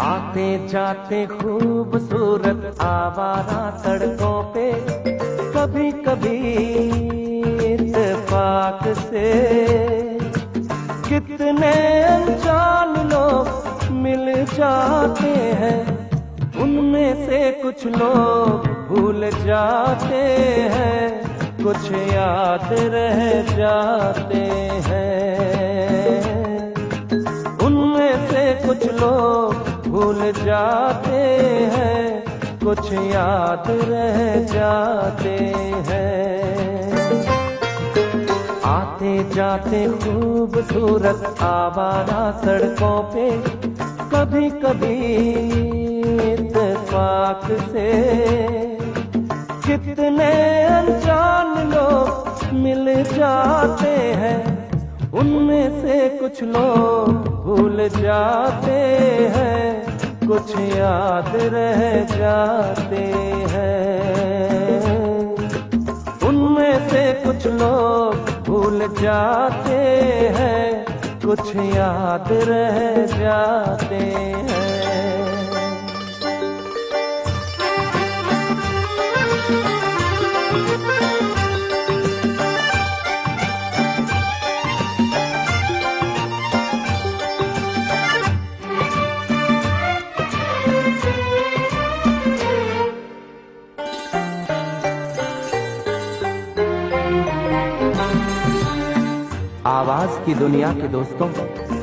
आते जाते खूबसूरत आवारा सड़कों पे कभी कभी इत्तेफाक से। कितने अनजान लोग मिल जाते हैं, उनमें से कुछ लोग भूल जाते हैं, कुछ याद रह जाते हैं। उनमें से कुछ लोग भूल जाते हैं, कुछ याद रह जाते हैं। आते जाते खूबसूरत आवारा सड़कों पे कभी कभी इत्तेफाक से। कितने अनजान लोग मिल जाते हैं, उनमें से कुछ लोग भूल जाते हैं। कुछ याद रह जाते हैं। उनमें से कुछ लोग भूल जाते हैं, कुछ याद रह जाते हैं। आवाज़ की दुनिया के दोस्तों,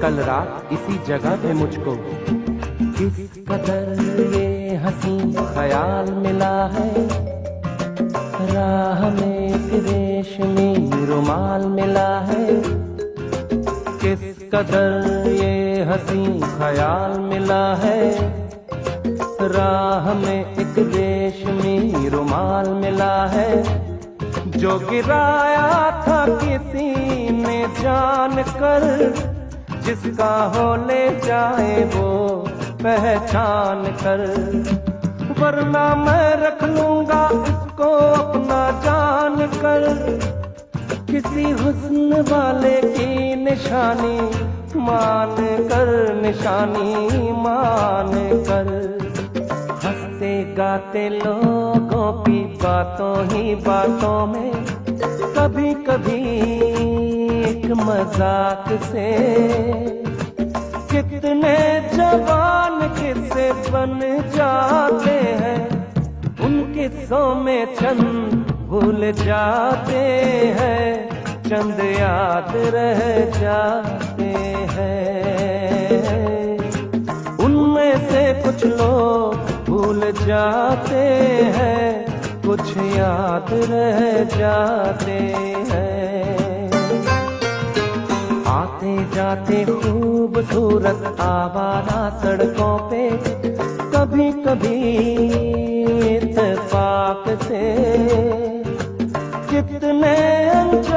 कल रात इसी जगह पे मुझको। किस कदर ये हसी ख्याल मिला है? राह में रेशमी रुमाल मिला है। किस कदर ये हसी ख्याल मिला है? राह में एक रेशमी रुमाल मिला है। जो गिराया था किसी जान कर जिसका हो ले जाए वो पहचान कर। वरना मैं रख लूँगा इसको अपना जान कर किसी हुस्न वाले की निशानी मान कर, निशानी मान कर। हँसते गाते लोगों की बातों ही बातों में कभी कभी मज़ाक से। कितने जवान किसे बन जाते हैं, उन किस्सों में चंद भूल जाते हैं, चंद याद रह जाते हैं। उनमें से कुछ लोग भूल जाते हैं, कुछ याद रह जाते हैं खूबसूरत आवारा सड़कों पे कभी कभी इतफाक से। कितने अनजान